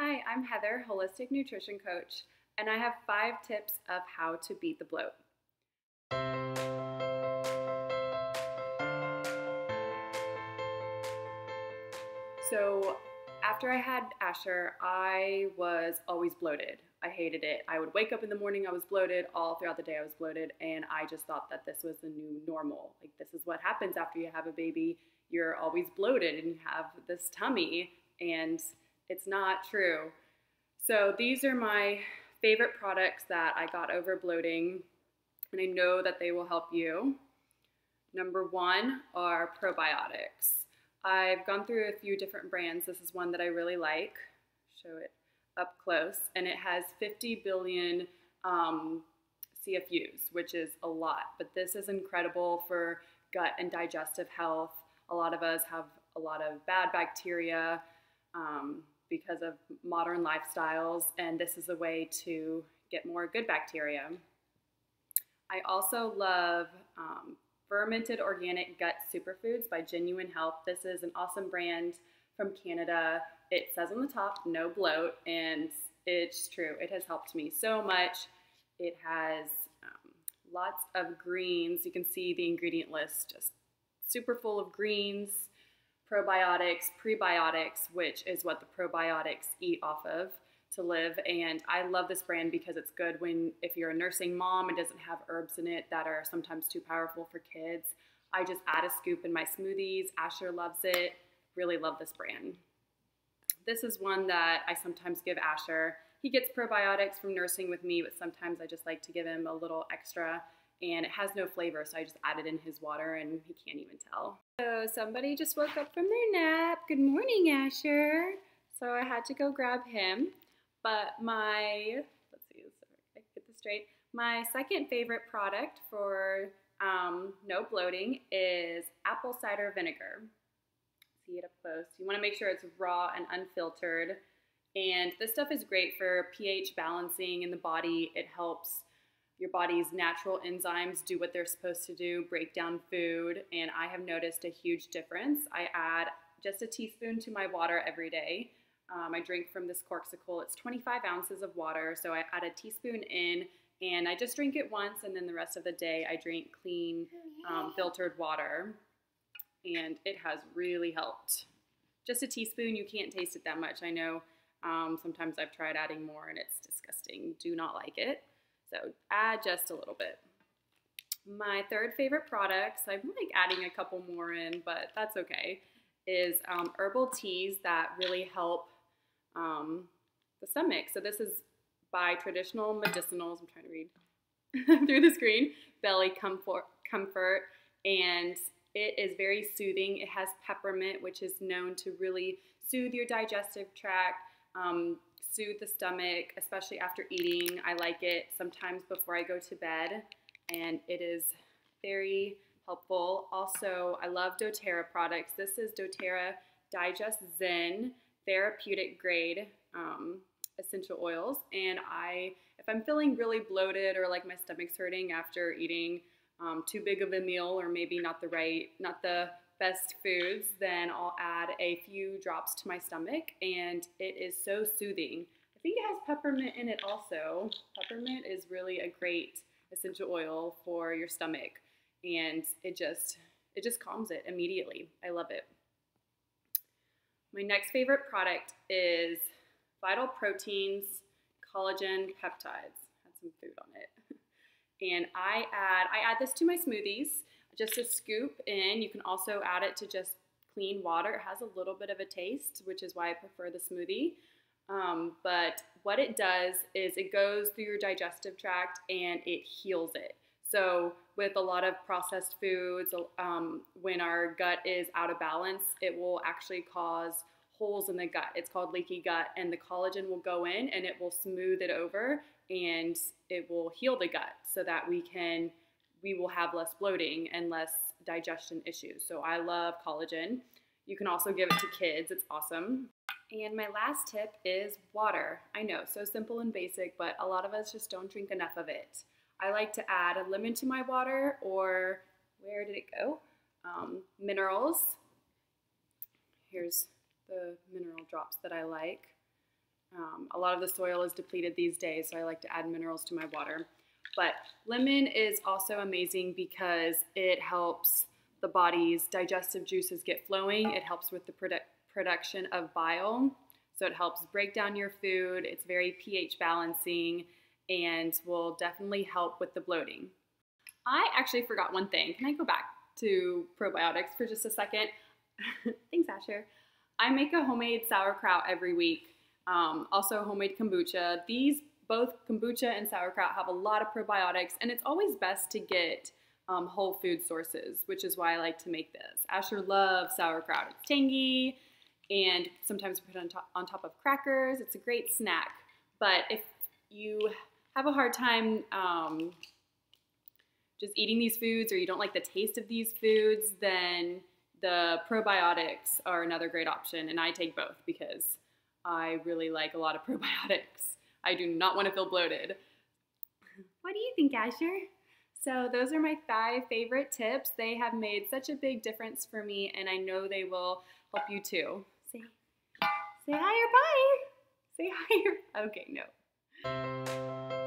Hi, I'm Heather, Holistic Nutrition Coach, and I have five tips of how to beat the bloat. So, after I had Asher, I was always bloated. I hated it. I would wake up in the morning, I was bloated. All throughout the day, I was bloated. And I just thought that this was the new normal. Like, this is what happens after you have a baby. You're always bloated and you have this tummy. And it's not true. So, these are my favorite products that I got over bloating. And I know that they will help you. Number one are probiotics. I've gone through a few different brands. This is one that I really like. Show it up close, and it has 50 billion um, CFUs, which is a lot. But this is incredible for gut and digestive health. A lot of us have a lot of bad bacteria um, because of modern lifestyles, and this is a way to get more good bacteria. I also love um, Fermented Organic Gut Superfoods by Genuine Health. This is an awesome brand from Canada. It says on the top, no bloat, and it's true. It has helped me so much. It has um, lots of greens. You can see the ingredient list, just super full of greens, probiotics, prebiotics, which is what the probiotics eat off of to live. And I love this brand because it's good when, if you're a nursing mom, it doesn't have herbs in it that are sometimes too powerful for kids. I just add a scoop in my smoothies. Asher loves it. Really love this brand. This is one that I sometimes give Asher. He gets probiotics from nursing with me, but sometimes I just like to give him a little extra and it has no flavor, so I just add it in his water and he can't even tell. So somebody just woke up from their nap. Good morning, Asher. So I had to go grab him. But my, let's see, I get this straight. My second favorite product for um, no bloating is apple cider vinegar. See it up close. You want to make sure it's raw and unfiltered. And this stuff is great for pH balancing in the body. It helps your body's natural enzymes do what they're supposed to do, break down food. And I have noticed a huge difference. I add just a teaspoon to my water every day. Um, I drink from this Corkcicle. It's 25 ounces of water, so I add a teaspoon in, and I just drink it once, and then the rest of the day I drink clean, um, filtered water, and it has really helped. Just a teaspoon, you can't taste it that much. I know um, sometimes I've tried adding more, and it's disgusting. Do not like it. So add just a little bit. My third favorite products, I'm like adding a couple more in, but that's okay, is um, herbal teas that really help um, the stomach. So this is by Traditional Medicinals. I'm trying to read through the screen. Belly Comfort, Comfort, and it is very soothing. It has peppermint, which is known to really soothe your digestive tract, um, soothe the stomach, especially after eating. I like it sometimes before I go to bed, and it is very helpful. Also, I love doTERRA products. This is doTERRA Digest Zen therapeutic grade um, essential oils. And I, if I'm feeling really bloated or like my stomach's hurting after eating um, too big of a meal or maybe not the right, not the best foods, then I'll add a few drops to my stomach and it is so soothing. I think it has peppermint in it also. Peppermint is really a great essential oil for your stomach and it just it just calms it immediately. I love it. My next favorite product is Vital Proteins Collagen Peptides. Had some food on it. And I add I add this to my smoothies, just a scoop in. You can also add it to just clean water. It has a little bit of a taste, which is why I prefer the smoothie. Um, but what it does is it goes through your digestive tract and it heals it. So with a lot of processed foods, um, when our gut is out of balance, it will actually cause holes in the gut. It's called leaky gut, and the collagen will go in and it will smooth it over and it will heal the gut so that we can we will have less bloating and less digestion issues. So I love collagen. You can also give it to kids. It's awesome. And my last tip is water. I know, so simple and basic, but a lot of us just don't drink enough of it. I like to add a lemon to my water or where did it go? Um, minerals. Here's the mineral drops that I like. Um, a lot of the soil is depleted these days, so I like to add minerals to my water. But lemon is also amazing because it helps the body's digestive juices get flowing. It helps with the produ production of bile. So it helps break down your food. It's very pH balancing and will definitely help with the bloating. I actually forgot one thing. Can I go back to probiotics for just a second? Thanks, Asher. I make a homemade sauerkraut every week. Um, also, homemade kombucha. These both kombucha and sauerkraut have a lot of probiotics, and it's always best to get um, whole food sources, which is why I like to make this. Asher loves sauerkraut. It's tangy, and sometimes put on top, on top of crackers. It's a great snack. But if you have a hard time um, just eating these foods or you don't like the taste of these foods, then the probiotics are another great option. And I take both because I really like a lot of probiotics. I do not want to feel bloated. What do you think, Asher? So those are my five favorite tips. They have made such a big difference for me and I know they will help you too. Say, say hi or bye. Say hi or, okay, no.